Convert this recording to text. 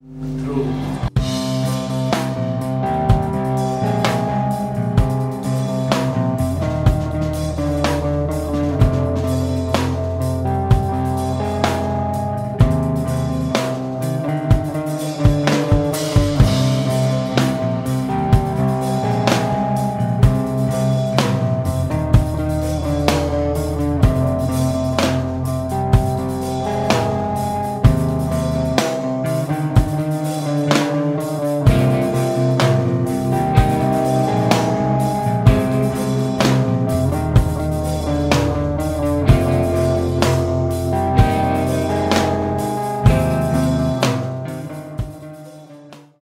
you